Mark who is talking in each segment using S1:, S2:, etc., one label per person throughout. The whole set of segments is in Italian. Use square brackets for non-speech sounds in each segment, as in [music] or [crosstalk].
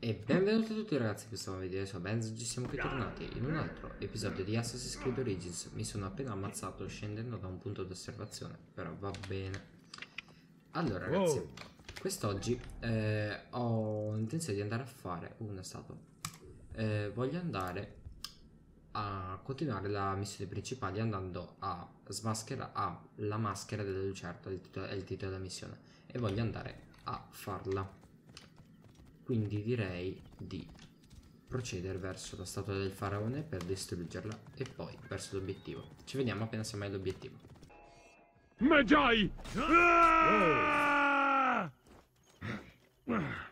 S1: E benvenuti a tutti ragazzi in questo nuovo video, sono Benz, oggi siamo qui tornati in un altro episodio di Assassin's Creed Origins. Mi sono appena ammazzato scendendo da un punto d'osservazione, però va bene. Allora ragazzi, wow. quest'oggi eh, ho intenzione di andare a fare una statua eh, Voglio andare a continuare la missione principale andando a smascherare la maschera della lucerta, è il titolo della missione E voglio andare a farla quindi direi di procedere verso la statua del faraone per distruggerla e poi verso l'obiettivo. Ci vediamo appena siamo all'obiettivo.
S2: Magi! Ah!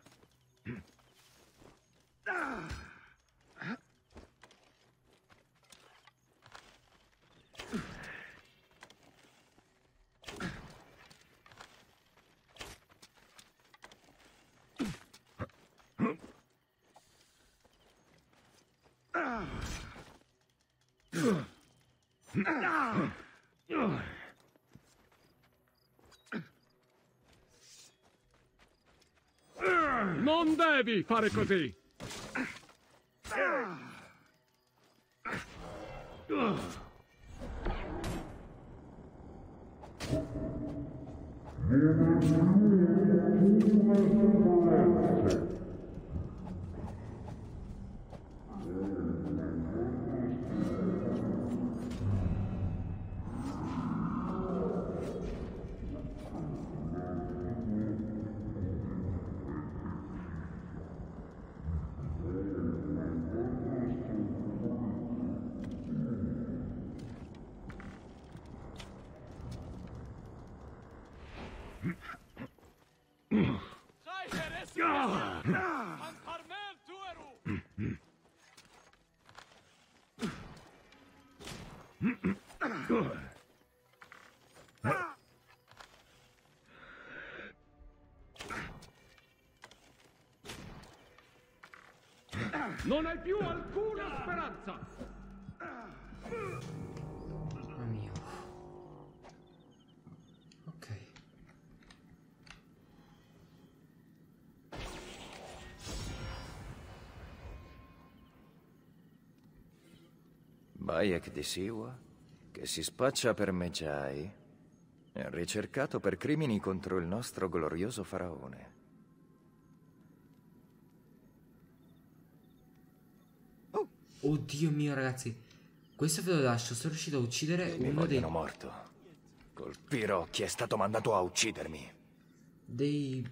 S2: Non devi fare così! Non hai più alcuna speranza!
S1: Mamma mia. Ok.
S3: Bayek di Siwa, che si spaccia per Medjai, è ricercato per crimini contro il nostro glorioso faraone.
S1: Oddio mio ragazzi. Questo ve lo lascio. Sono riuscito a uccidere
S3: Mi
S1: uno dei
S3: morto. Colpirò chi è stato mandato a uccidermi.
S1: Dei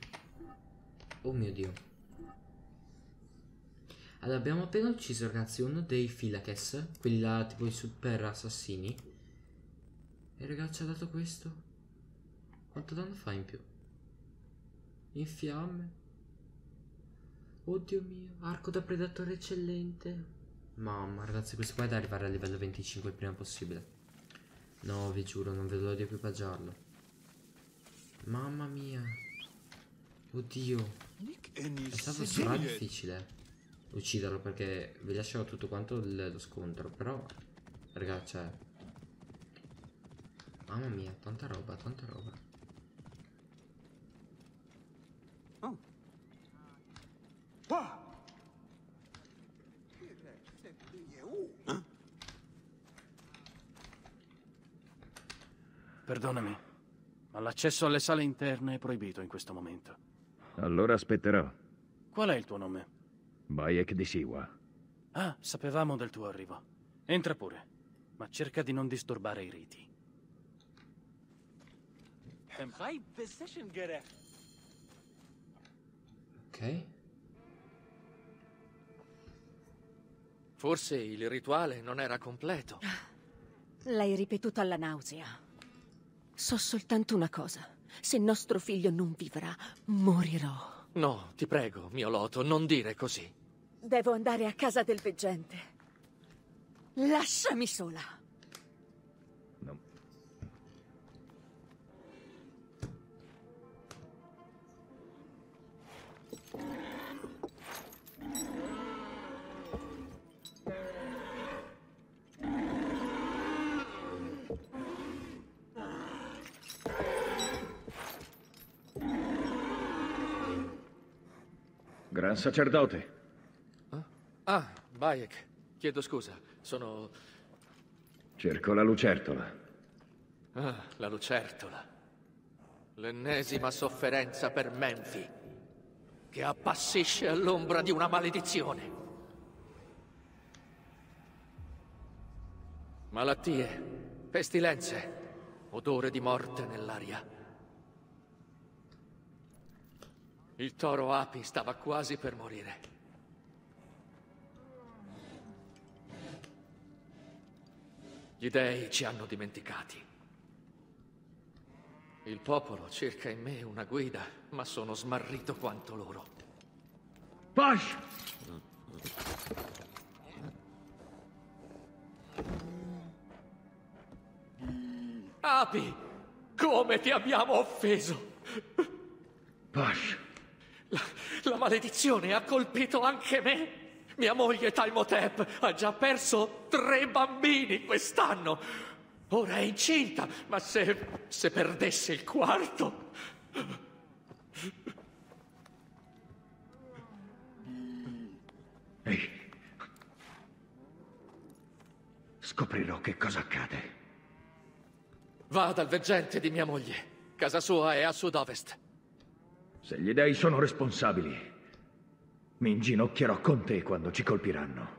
S1: Oh mio dio. Allora abbiamo appena ucciso ragazzi Uno dei Filakes Quelli là tipo i super assassini. E ragazzi ha dato questo. Quanto danno fa in più? In fiamme? Oddio mio Arco da predatore eccellente Mamma ragazzi questo qua è da arrivare a livello 25 il prima possibile. No vi giuro non vedo l'ora di equipaggiarlo. Mamma mia. Oddio. È stato stra difficile Ucciderlo perché vi lascerò tutto quanto lo scontro Però Ragazzi cioè. Mamma mia tanta roba tanta roba
S4: Perdonami, ma l'accesso alle sale interne è proibito in questo momento.
S5: Allora aspetterò.
S4: Qual è il tuo nome?
S5: Bayek di Siwa.
S4: Ah, sapevamo del tuo arrivo. Entra pure, ma cerca di non disturbare i riti.
S1: Ok.
S6: Forse il rituale non era completo.
S7: L'hai ripetuto alla nausea. So soltanto una cosa. Se nostro figlio non vivrà, morirò.
S6: No, ti prego, mio Loto, non dire così.
S7: Devo andare a casa del veggente. Lasciami sola.
S5: Gran sacerdote.
S6: Ah, Bayek. Chiedo scusa. Sono...
S5: Cerco la lucertola.
S6: Ah, la lucertola. L'ennesima sofferenza per Menfi. Che appassisce all'ombra di una maledizione. Malattie, pestilenze, odore di morte nell'aria. Il toro Api stava quasi per morire. Gli dei ci hanno dimenticati. Il popolo cerca in me una guida, ma sono smarrito quanto loro.
S5: Pash!
S6: Api, come ti abbiamo offeso?
S5: Pash!
S6: La, la maledizione ha colpito anche me. Mia moglie Taimotep ha già perso tre bambini quest'anno. Ora è incinta, ma se, se perdesse il quarto...
S5: Ehi. Scoprirò che cosa accade.
S6: Va dal veggente di mia moglie. Casa sua è a sud-ovest.
S5: Se gli dei sono responsabili, mi inginocchierò con te quando ci colpiranno.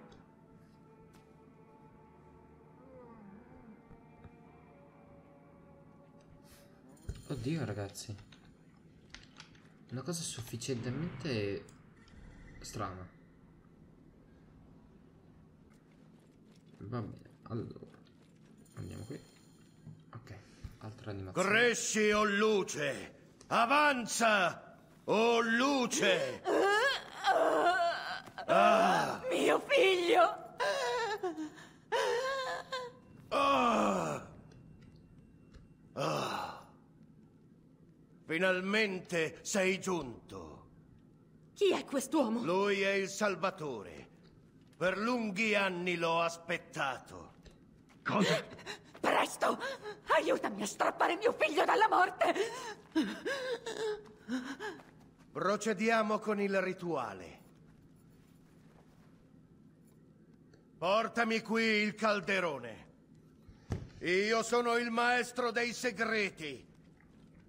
S1: Oddio ragazzi. Una cosa sufficientemente strana. Va bene, allora. Andiamo qui. Ok, altra animazione.
S8: Cresci, o luce! Avanza, o luce!
S7: Mio figlio!
S8: Ah! Ah! Finalmente sei giunto.
S7: Chi è quest'uomo?
S8: Lui è il Salvatore. Per lunghi anni l'ho aspettato.
S5: Cosa?
S7: Presto! Aiutami a strappare mio figlio dalla morte!
S8: Procediamo con il rituale. Portami qui il calderone. Io sono il maestro dei segreti.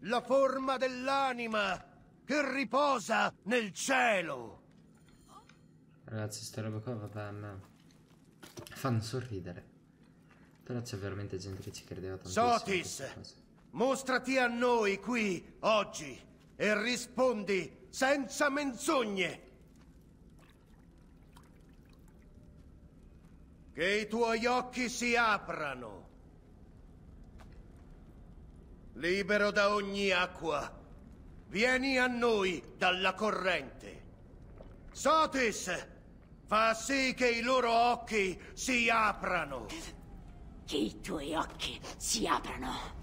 S8: La forma dell'anima che riposa nel cielo.
S1: Ragazzi, ste robe qua, vabbè, a me fanno sorridere. Però c'è veramente gente che ci credeva tantissimo.
S8: Sotis, mostrati a noi qui oggi e rispondi senza menzogne. Che i tuoi occhi si aprano. Libero da ogni acqua, vieni a noi dalla corrente. Sotis, fa sì che i loro occhi si aprano.
S7: Che i tuoi occhi si aprano.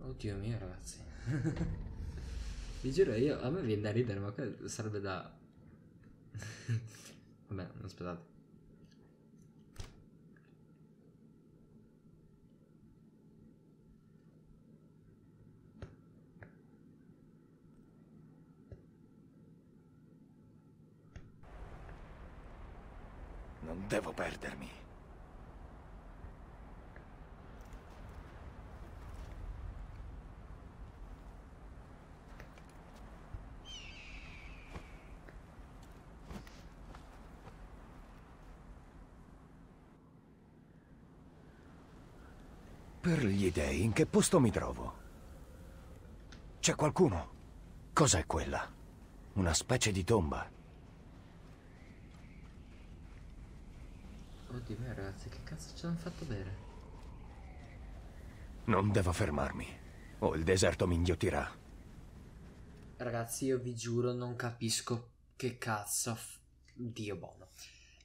S1: Oddio mio, ragazzi. [laughs] Vi giuro, io, a me viene da ridere, ma sarebbe da... [laughs] Vabbè, aspettate.
S3: Devo perdermi. Per gli dei, in che posto mi trovo? C'è qualcuno? Cos'è quella? Una specie di tomba.
S1: Oddio mio, ragazzi, che cazzo ci hanno fatto bere?
S3: Non devo fermarmi, o il deserto mi inghiottirà.
S1: Ragazzi, io vi giuro, non capisco che cazzo. Dio buono.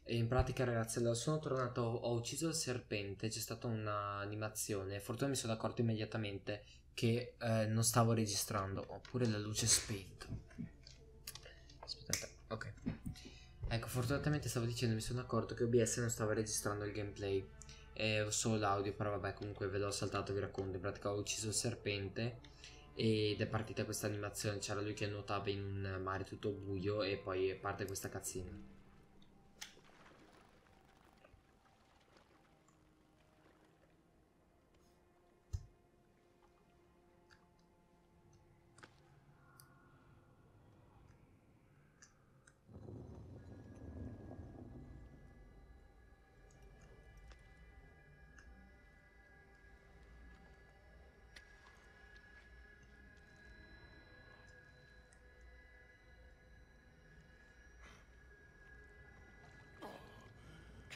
S1: E in pratica, ragazzi, allora sono tornato, ho ucciso il serpente, c'è stata un'animazione. Fortuna mi sono accorto immediatamente che eh, non stavo registrando. Oppure la luce è spenta. Aspettate, ok. Ecco, fortunatamente stavo dicendo, mi sono accorto che OBS non stava registrando il gameplay. E solo l'audio, però vabbè, comunque ve l'ho saltato, vi racconto. In pratica ho ucciso il serpente ed è partita questa animazione. C'era lui che nuotava in un mare tutto buio e poi parte questa cazzina.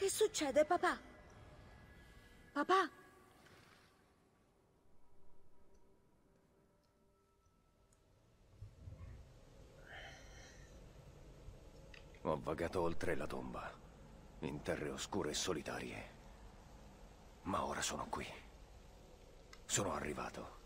S7: Che succede, papà? Papà?
S3: Ho vagato oltre la tomba, in terre oscure e solitarie. Ma ora sono qui. Sono arrivato.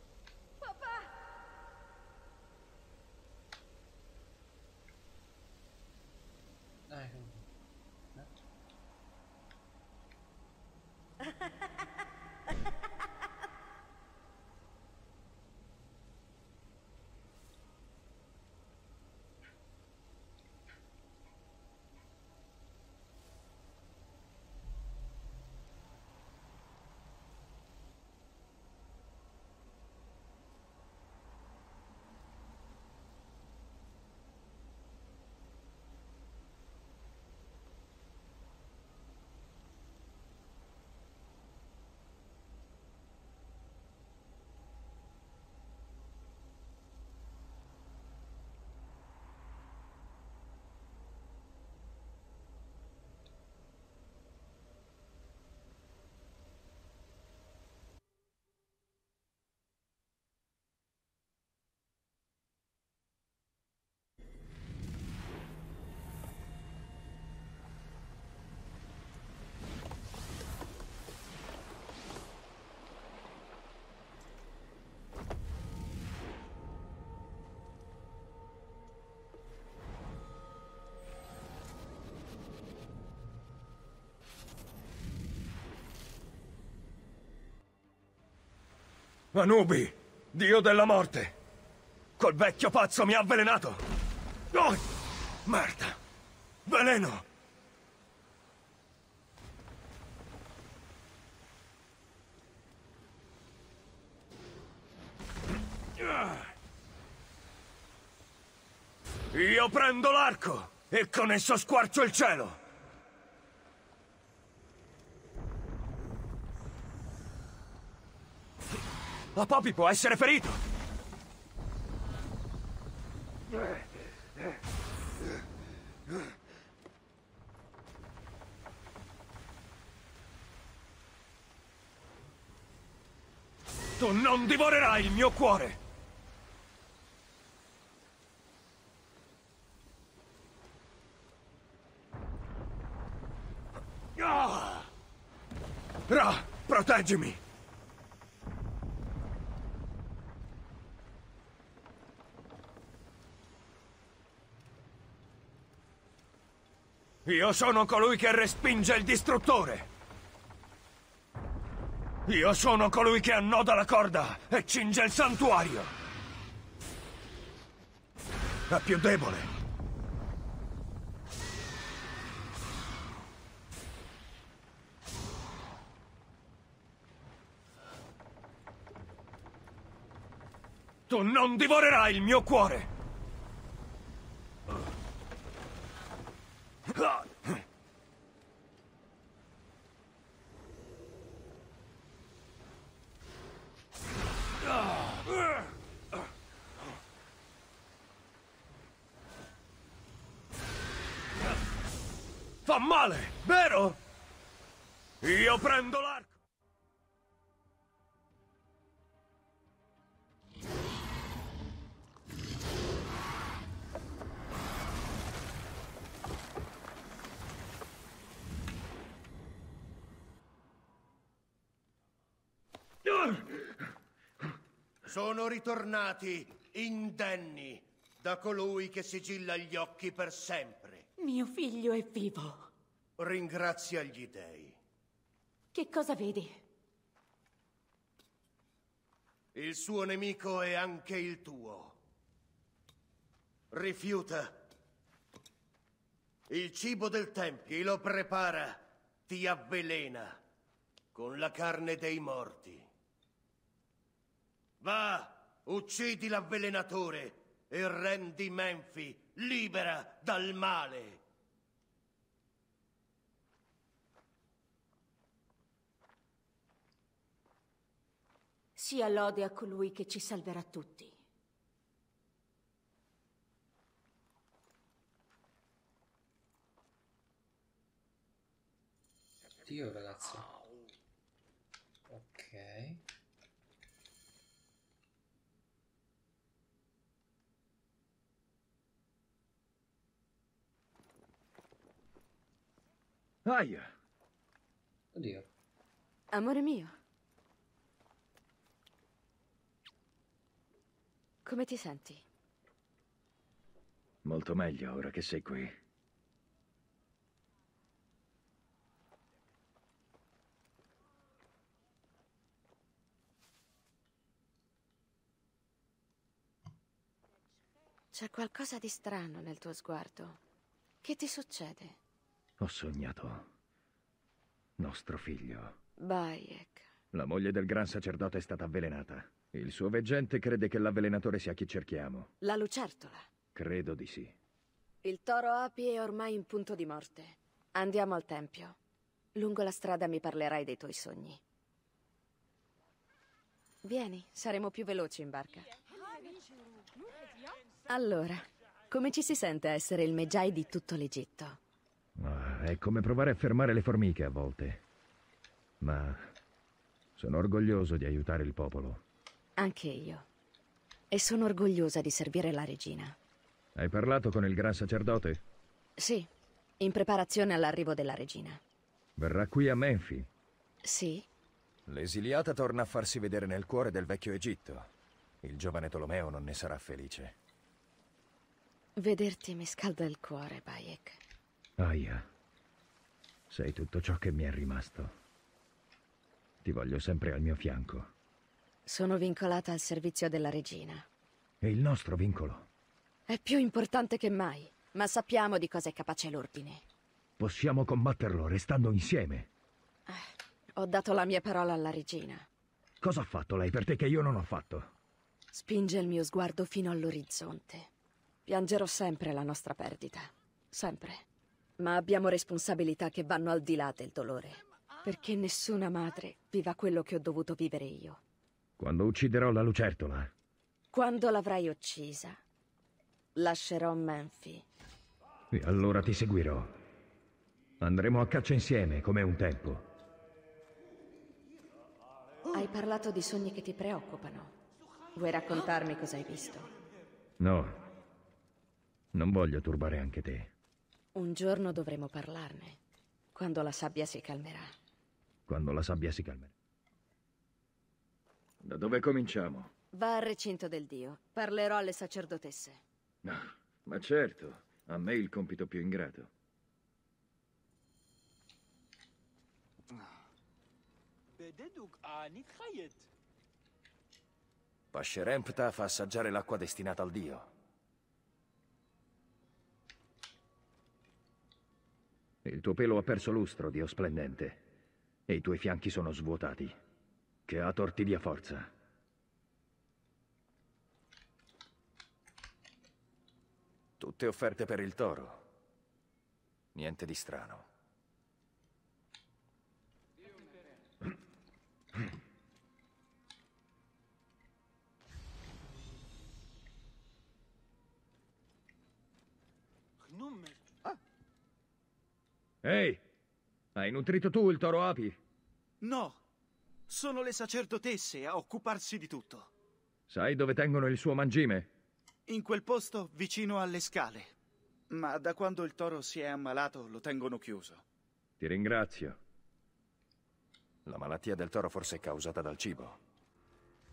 S5: Anubi, dio della morte. Quel vecchio pazzo mi ha avvelenato. Oh, merda. Veleno. Io prendo l'arco e con esso squarcio il cielo. La Poppy può essere ferito! Tu non divorerai il mio cuore! Ah! Ra, proteggimi! Io sono colui che respinge il distruttore. Io sono colui che annoda la corda e cinge il santuario. È più debole. Tu non divorerai il mio cuore! Fa male, vero? Io prendo l'arco.
S8: Sono ritornati indenni da colui che sigilla gli occhi per sempre.
S7: Mio figlio è vivo.
S8: Ringrazia gli dei.
S7: Che cosa vedi?
S8: Il suo nemico è anche il tuo. Rifiuta. Il cibo del tempio, chi lo prepara, ti avvelena con la carne dei morti. Va, uccidi l'avvelenatore e rendi Menfi libera dal male.
S7: Sia lode a colui che ci salverà tutti.
S1: Dio ragazzi. Ok.
S5: Aia!
S1: Oddio.
S9: Amore mio. Come ti senti?
S5: Molto meglio ora che sei qui.
S9: C'è qualcosa di strano nel tuo sguardo. Che ti succede?
S5: Ho sognato nostro figlio.
S9: Bayek.
S5: La moglie del gran sacerdote è stata avvelenata. Il suo veggente crede che l'avvelenatore sia chi cerchiamo.
S9: La lucertola.
S5: Credo di sì.
S9: Il toro api è ormai in punto di morte. Andiamo al tempio. Lungo la strada mi parlerai dei tuoi sogni. Vieni, saremo più veloci in barca. Allora, come ci si sente a essere il Meggiai di tutto l'Egitto?
S5: Ah, è come provare a fermare le formiche a volte. Ma sono orgoglioso di aiutare il popolo.
S9: Anche io. E sono orgogliosa di servire la regina.
S5: Hai parlato con il gran sacerdote?
S9: Sì, in preparazione all'arrivo della regina.
S5: Verrà qui a Menfi.
S9: Sì?
S3: L'esiliata torna a farsi vedere nel cuore del vecchio Egitto. Il giovane Tolomeo non ne sarà felice.
S9: Vederti mi scalda il cuore, Bayek.
S5: Aia. Sei tutto ciò che mi è rimasto. Ti voglio sempre al mio fianco.
S9: Sono vincolata al servizio della regina.
S5: E il nostro vincolo?
S9: È più importante che mai, ma sappiamo di cosa è capace l'ordine.
S5: Possiamo combatterlo restando insieme.
S9: Ho dato la mia parola alla regina.
S5: Cosa ha fatto lei per te che io non ho fatto?
S9: Spinge il mio sguardo fino all'orizzonte. Piangerò sempre la nostra perdita. Sempre. Ma abbiamo responsabilità che vanno al di là del dolore. Perché nessuna madre viva quello che ho dovuto vivere io.
S5: Quando ucciderò la lucertola,
S9: Quando l'avrai uccisa, lascerò Menfi.
S5: e allora ti seguirò. Andremo a caccia insieme, come un tempo.
S9: Hai parlato di sogni che ti preoccupano. Vuoi raccontarmi cosa hai visto?
S5: No. Non voglio turbare anche te.
S9: Un giorno dovremo parlarne, quando la sabbia si calmerà.
S5: Quando la sabbia si calmerà. Da dove cominciamo?
S9: Va al recinto del Dio. Parlerò alle sacerdotesse.
S5: No, ma certo, a me il compito più ingrato.
S3: Pascerempta fa assaggiare l'acqua destinata al dio.
S5: Il tuo pelo ha perso lustro, Dio splendente. E i tuoi fianchi sono svuotati. Che ha torti dia forza.
S3: Tutte offerte per il toro. Niente di strano.
S5: Ehi! Hai nutrito tu il toro api?
S10: No, sono le sacerdotesse a occuparsi di tutto.
S5: Sai dove tengono il suo mangime?
S10: In quel posto vicino alle scale. Ma da quando il toro si è ammalato lo tengono chiuso.
S5: Ti ringrazio.
S3: La malattia del toro forse è causata dal cibo.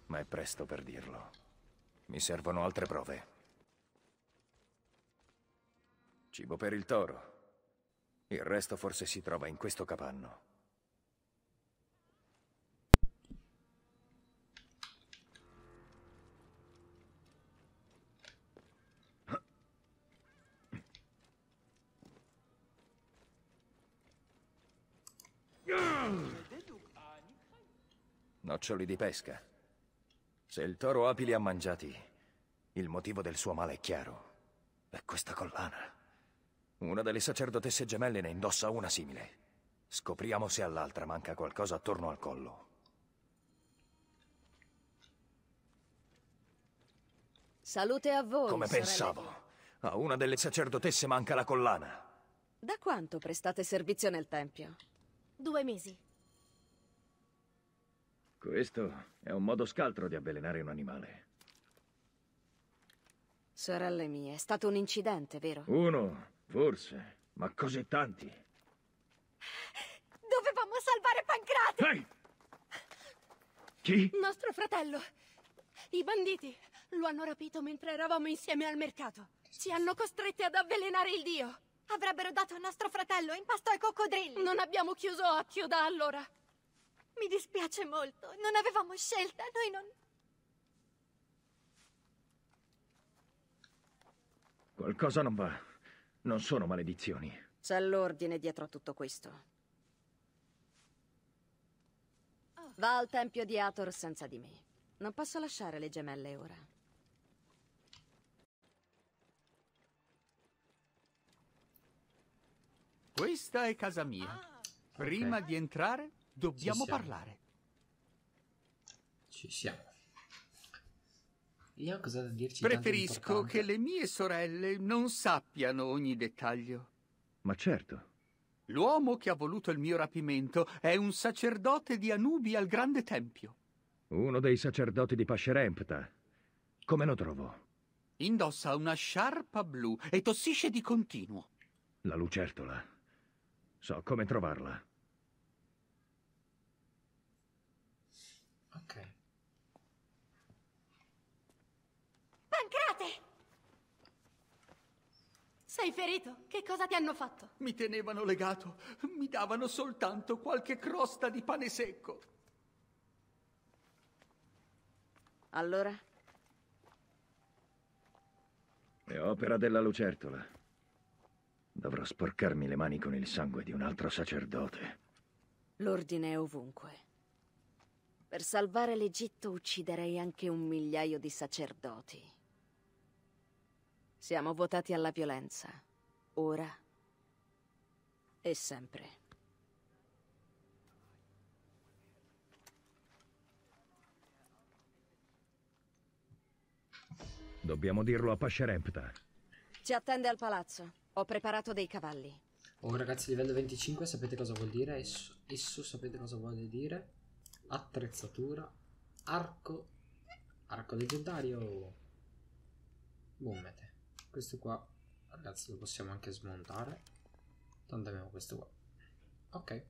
S3: Ma è presto per dirlo. Mi servono altre prove. Cibo per il toro. Il resto forse si trova in questo capanno. Noccioli di pesca. Se il toro api li ha mangiati, il motivo del suo male è chiaro. È questa collana. Una delle sacerdotesse gemelle ne indossa una simile. Scopriamo se all'altra manca qualcosa attorno al collo.
S9: Salute a voi.
S3: Come
S9: sorelle.
S3: pensavo. A una delle sacerdotesse manca la collana.
S9: Da quanto prestate servizio nel tempio?
S11: Due mesi.
S5: Questo è un modo scaltro di avvelenare un animale.
S9: Sorelle mie, è stato un incidente, vero?
S5: Uno, forse, ma così tanti.
S11: Dovevamo salvare Pancrate!
S5: Ehi! Chi?
S11: Nostro fratello. I banditi lo hanno rapito mentre eravamo insieme al mercato. Ci hanno costretti ad avvelenare il dio.
S12: Avrebbero dato a nostro fratello in pasto ai coccodrilli.
S11: Non abbiamo chiuso occhio da allora.
S12: Mi dispiace molto. Non avevamo scelta. Noi non...
S5: Qualcosa non va. Non sono maledizioni.
S9: C'è l'ordine dietro a tutto questo. Va al tempio di Hathor senza di me. Non posso lasciare le gemelle ora.
S13: Questa è casa mia. Prima
S1: ok.
S13: di entrare, dobbiamo
S1: Ci
S13: parlare.
S1: Ci siamo. Io ho cosa da dirci?
S13: Preferisco che le mie sorelle non sappiano ogni dettaglio.
S5: Ma certo.
S13: L'uomo che ha voluto il mio rapimento è un sacerdote di Anubi al grande tempio.
S5: Uno dei sacerdoti di Pascerempta. Come lo trovo?
S13: Indossa una sciarpa blu e tossisce di continuo.
S5: La lucertola. So come trovarla.
S1: Ok.
S12: Pancrate!
S11: Sei ferito? Che cosa ti hanno fatto?
S13: Mi tenevano legato, mi davano soltanto qualche crosta di pane secco.
S9: Allora?
S5: È opera della lucertola. Dovrò sporcarmi le mani con il sangue di un altro sacerdote.
S9: L'ordine è ovunque. Per salvare l'Egitto ucciderei anche un migliaio di sacerdoti. Siamo votati alla violenza. Ora e sempre.
S5: Dobbiamo dirlo a Pascerempta.
S9: Ci attende al palazzo. Ho preparato dei cavalli.
S1: Oh ragazzi, livello 25, sapete cosa vuol dire? Esso, esso sapete cosa vuole dire? Attrezzatura, arco, arco leggendario. Bommete. Questo qua, ragazzi, lo possiamo anche smontare. Tanto abbiamo questo qua. Ok.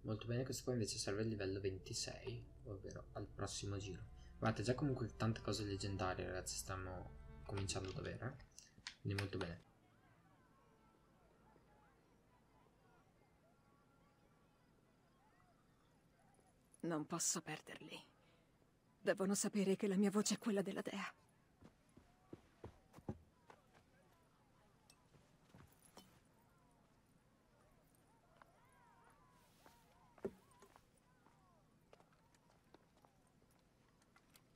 S1: Molto bene, questo qua invece serve il livello 26, ovvero al prossimo giro. Guardate, già comunque tante cose leggendarie, ragazzi, stanno cominciando ad avere. eh. Quindi molto bene.
S7: Non posso perderli. Devono sapere che la mia voce è quella della dea.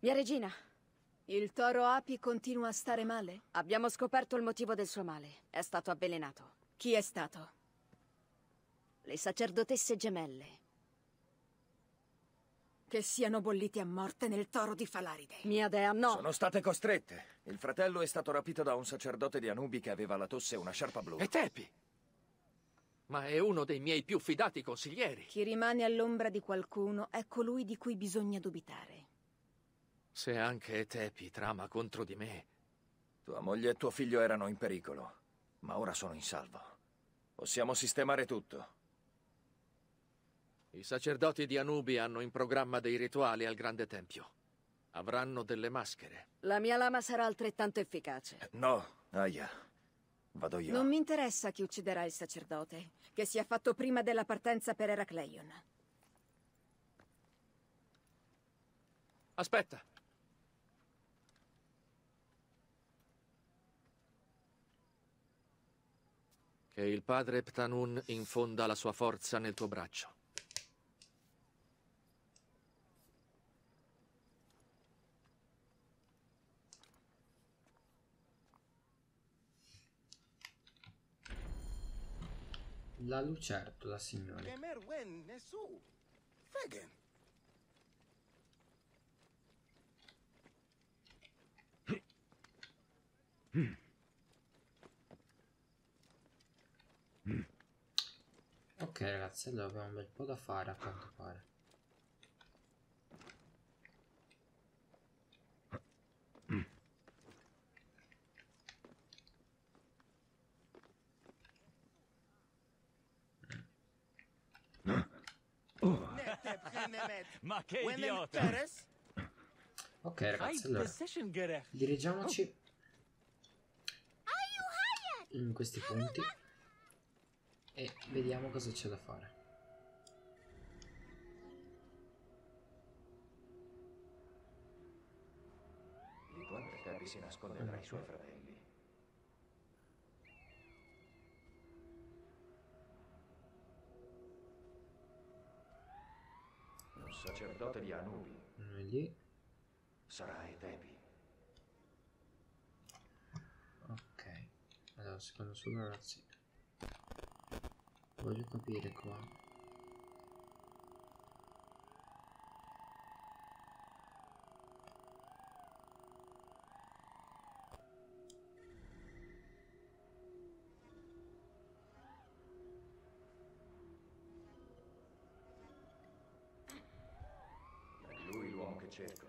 S9: Mia regina,
S7: Il toro api continua a stare male?
S9: abbiamo scoperto il motivo del suo male. È stato avvelenato.
S7: Chi è stato?
S9: Le sacerdotesse gemelle.
S7: Che siano bolliti a morte nel toro di Falaride.
S9: Mia dea, no.
S3: Sono state costrette. Il fratello è stato rapito da un sacerdote di Anubi che aveva la tosse e una sciarpa blu.
S6: E Tepi? Ma è uno dei miei più fidati consiglieri.
S7: Chi rimane all'ombra di qualcuno è colui di cui bisogna dubitare.
S6: Se anche Tepi trama contro di me,
S3: Tua moglie e tuo figlio erano in pericolo, ma ora sono in salvo. Possiamo sistemare tutto.
S6: I sacerdoti di Anubi hanno in programma dei rituali al grande tempio. Avranno delle maschere.
S9: La mia lama sarà altrettanto efficace.
S3: No, Aya. Vado io.
S9: Non mi interessa chi ucciderà il sacerdote, che sia fatto prima della partenza per Eracleion.
S6: Aspetta. Che il padre Ptanun infonda la sua forza nel tuo braccio.
S1: La lucertola, signore. Ok ragazzi, allora abbiamo un bel po' da fare a quanto pare.
S14: Ma che idiota!
S8: Teres?
S1: Ok ragazzi, allora dirigiamoci in questi punti e vediamo cosa c'è da fare.
S3: Di quante Tepi si nasconde tra i suoi fratelli. Un sacerdote di Anubi
S1: Uno è lì.
S3: sarà Etepi.
S1: Ok. Allora, secondo solo ragazzi. Voglio capire qua.
S3: È lui l'uomo che cerco.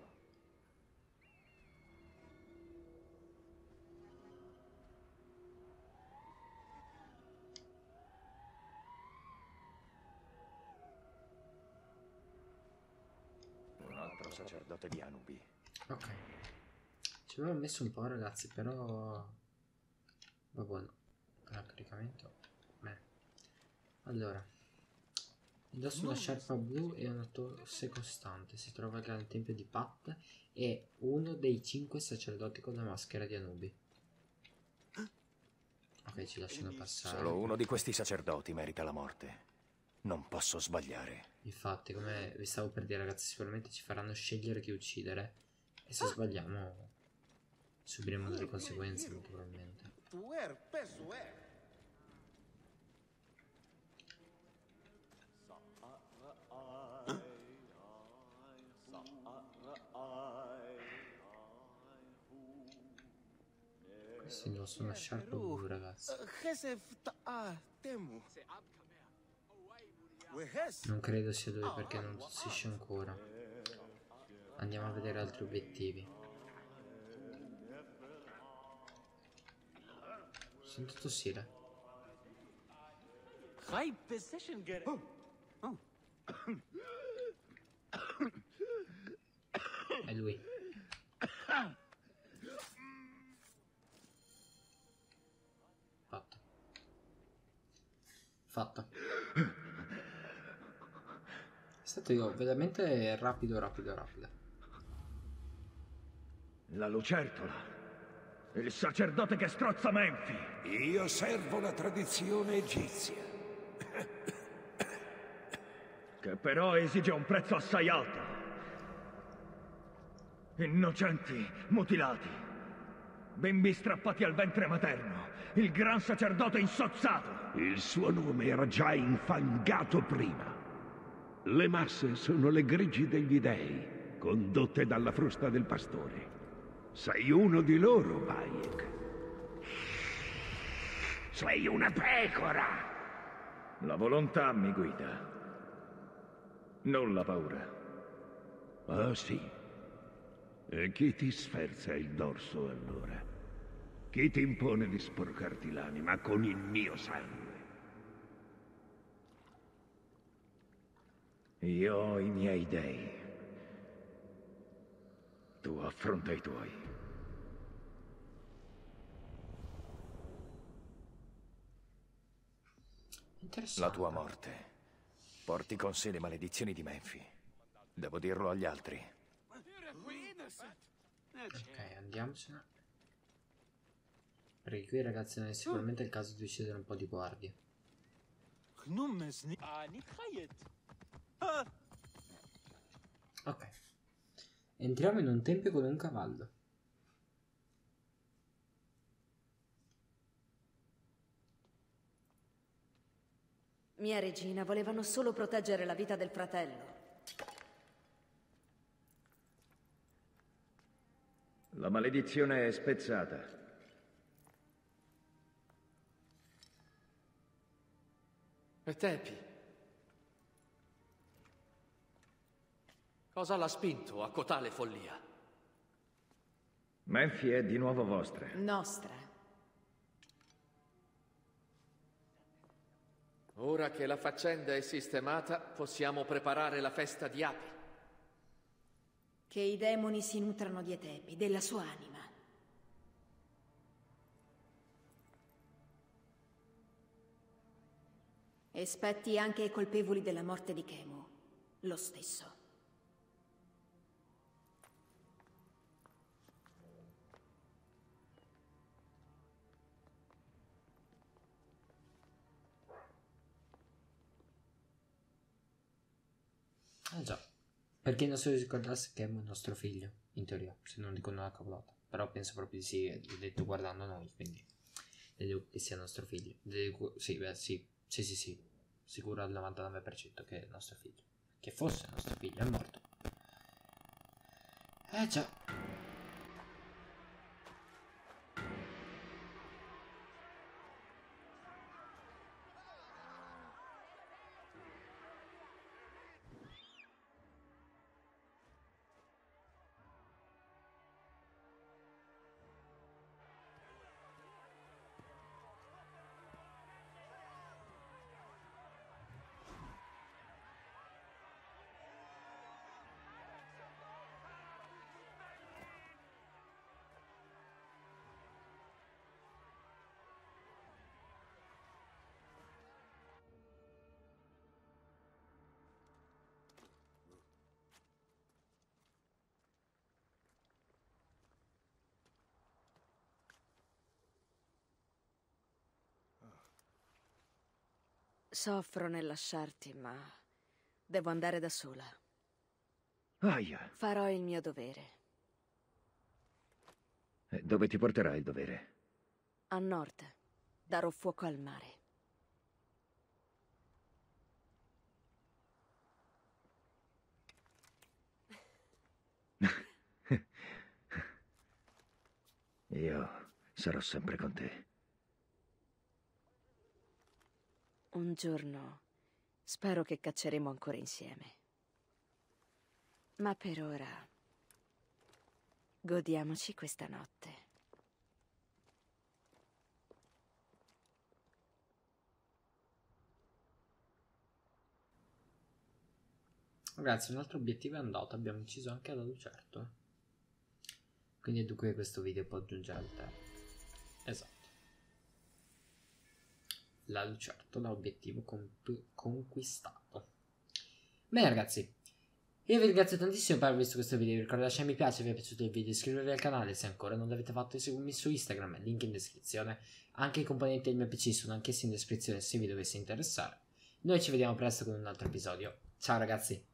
S3: Un sacerdote di Anubi.
S1: Ok. Ci avevo messo un po' ragazzi, però... Va buono. Al caricamento. Beh. Allora. Indossa una sciarpa blu e una tosse costante. Si trova al tempio di Pat e uno dei cinque sacerdoti con la maschera di Anubi. Ok, ci lasciano passare.
S3: Solo uno di questi sacerdoti merita la morte. Non posso sbagliare.
S1: Infatti, come vi stavo per dire, ragazzi, sicuramente ci faranno scegliere chi uccidere. E se sbagliamo, subiremo delle conseguenze, molto probabilmente. Questi indossa una sciarpa blu, ragazzi. Non credo sia lui perché non tossisce ancora. Andiamo a vedere altri obiettivi. Sento tossire.
S14: High position get
S1: È lui. Fatto. Fatto. È stato io veramente rapido, rapido, rapido.
S5: La lucertola. Il sacerdote che strozza Menfi.
S15: Io servo la tradizione egizia.
S5: Che però esige un prezzo assai alto. Innocenti mutilati. Bimbi strappati al ventre materno. Il gran sacerdote insozzato.
S15: Il suo nome era già infangato prima. Le masse sono le greggi degli dei, condotte dalla frusta del pastore. Sei uno di loro, Bayek. Sei una pecora!
S5: La volontà mi guida. Non la paura.
S15: Ah, sì. E chi ti sferza il dorso allora? Chi ti impone di sporcarti l'anima con il mio sangue?
S5: Io ho i miei dei. Tu affronta i tuoi.
S3: La tua morte. Porti con sé le maledizioni di Menfi. Devo dirlo agli altri.
S1: Ok, andiamocene. Perché qui ragazzi non è sicuramente il caso di uccidere un po' di guardie. Ok. Entriamo in un tempio con un cavallo.
S9: Mia regina, volevano solo proteggere la vita del fratello.
S5: La maledizione è spezzata.
S6: E Tepi? Cosa l'ha spinto a cotale follia?
S5: Menfi è di nuovo vostra.
S9: Nostra.
S6: Ora che la faccenda è sistemata, possiamo preparare la festa di api.
S9: Che i demoni si nutrano di Etepi, della sua anima. E spetti anche ai colpevoli della morte di Kemu. Lo stesso.
S1: Ah già. Per chi non se lo ricordasse che è il nostro figlio, in teoria, se non dicono una cavolata. Però penso proprio di sì, l'ho detto guardando noi, quindi deduco che sia nostro figlio. Deduco, sì, beh, sì, sì, sì, sì, sicuro al 99% che è il nostro figlio. Che fosse nostro figlio, è morto. Eh già.
S9: Soffro nel lasciarti, ma devo andare da sola.
S5: Aia,
S9: Farò il mio dovere.
S5: E dove ti porterà il dovere?
S9: A nord darò fuoco al mare. [laughs]
S5: Io sarò sempre con te.
S9: Un giorno spero che cacceremo ancora insieme. Ma per ora godiamoci questa notte.
S1: Ragazzi, un altro obiettivo è andato, abbiamo ucciso anche la Lucerto. Quindi è dunque questo video può giungere al termine. Esatto. La Lucertola, obiettivo comp- conquistato. Bene ragazzi, io vi ringrazio tantissimo per aver visto questo video, ricordate di lasciare mi piace se vi è piaciuto il video, iscrivervi al canale se ancora non l'avete fatto e seguirmi su Instagram, link in descrizione. Anche i componenti del mio PC sono anch'essi in descrizione se vi dovesse interessare. Noi ci vediamo presto con un altro episodio. Ciao ragazzi!